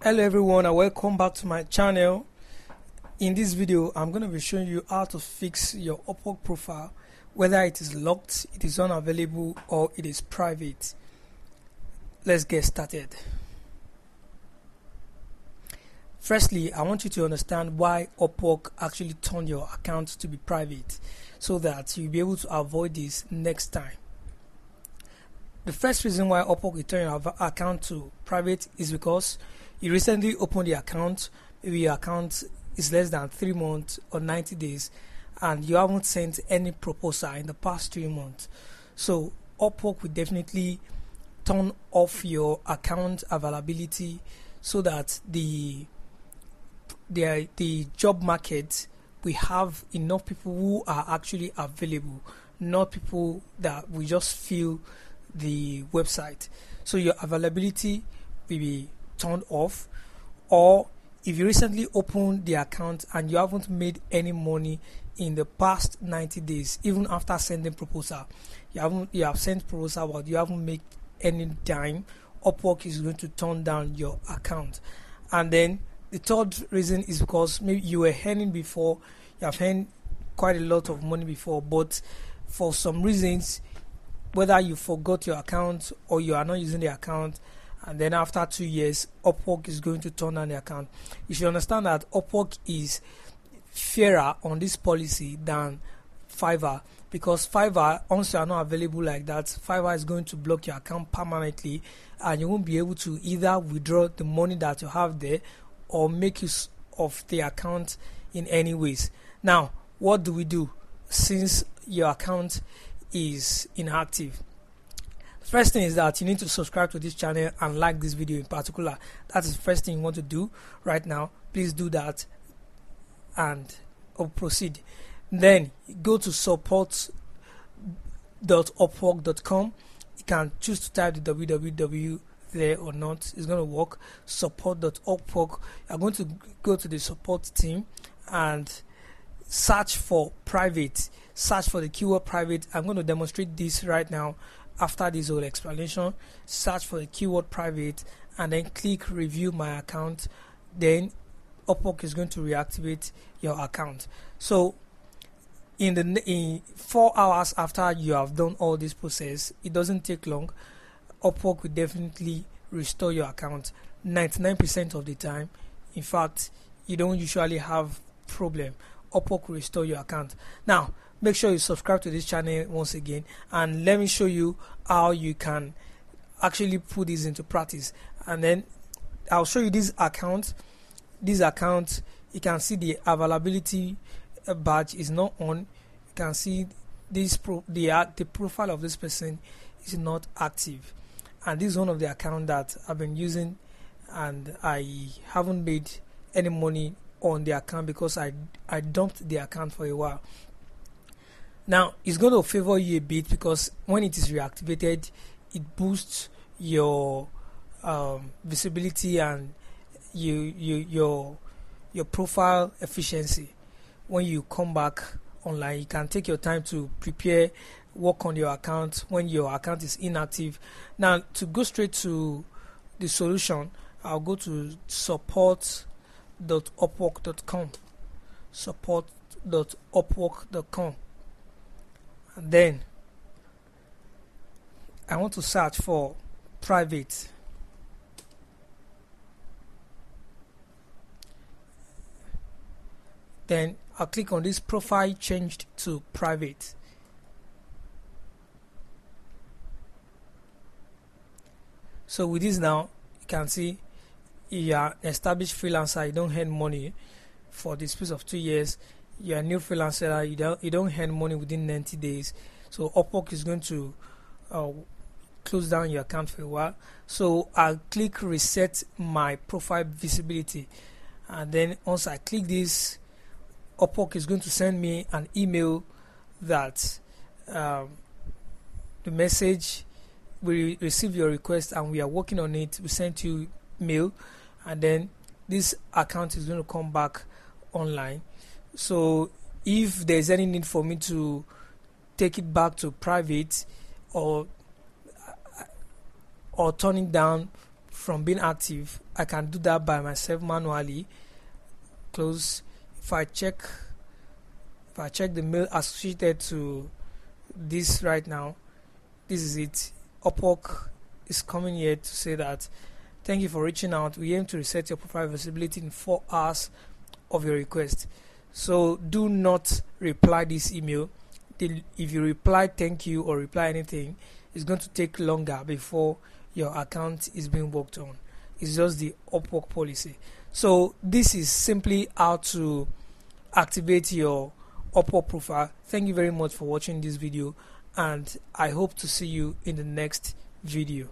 hello everyone and welcome back to my channel. In this video i'm going to be showing you how to fix your upwork profile whether it is locked it is unavailable or it is private. Let's get started. Firstly i want you to understand why upwork actually turned your account to be private so that you'll be able to avoid this next time. The first reason why Upwork will turn your account to private is because you recently opened the account, maybe your account is less than three months or 90 days, and you haven't sent any proposal in the past three months. So Upwork will definitely turn off your account availability so that the the the job market we have enough people who are actually available, not people that we just fill the website. So your availability will be turned off, or if you recently opened the account and you haven't made any money in the past 90 days, even after sending proposal, you haven't you have sent proposal but you haven't made any dime, Upwork is going to turn down your account. And then the third reason is because maybe you were earning before, you have earned quite a lot of money before, but for some reasons whether you forgot your account or you are not using the account and then after two years upwork is going to turn on the account. If you should understand that upwork is fairer on this policy than fiverr because fiverr once you are not available like that fiverr is going to block your account permanently and you won't be able to either withdraw the money that you have there or make use of the account in any ways. Now what do we do? Since your account is inactive first thing is that you need to subscribe to this channel and like this video in particular. That is the first thing you want to do right now. Please do that and I'll proceed. Then go to support.upwork.com you can choose to type the www there or not. It's going to work support.upwork you're going to go to the support team and search for private. Search for the keyword private. I'm going to demonstrate this right now after this whole explanation search for the keyword private and then click review my account. Then upwork is going to reactivate your account. So in the in four hours after you have done all this process it doesn't take long. Upwork will definitely restore your account 99% of the time. In fact you don't usually have problem. Upwork will restore your account. Now, make sure you subscribe to this channel once again and let me show you how you can actually put this into practice. And then I'll show you this account. This account, you can see the availability uh, badge is not on. You can see this pro the uh, the profile of this person is not active and this is one of the account that I've been using and I haven't made any money on the account because I I dumped the account for a while. Now it's going to favor you a bit because when it is reactivated, it boosts your um, visibility and you you your your profile efficiency. When you come back online, you can take your time to prepare, work on your account when your account is inactive. Now to go straight to the solution, I'll go to support support.upwork.com support.upwork.com and then I want to search for private then I'll click on this profile changed to private so with this now you can see you are established freelancer, you don't earn money for the space of two years. You're a new freelancer, you don't you don't earn money within 90 days. So Upwork is going to uh, close down your account for a while. So I'll click reset my profile visibility, and then once I click this, Upwork is going to send me an email that um, the message we receive your request and we are working on it. We sent you mail and then this account is going to come back online so if there's any need for me to take it back to private or or turn it down from being active I can do that by myself manually. Close if I check if I check the mail associated to this right now this is it. Upwork is coming here to say that thank you for reaching out. We aim to reset your profile visibility in four hours of your request so do not reply this email. If you reply thank you or reply anything it's going to take longer before your account is being worked on. It's just the upwork policy. So this is simply how to activate your upwork profile. Thank you very much for watching this video and i hope to see you in the next video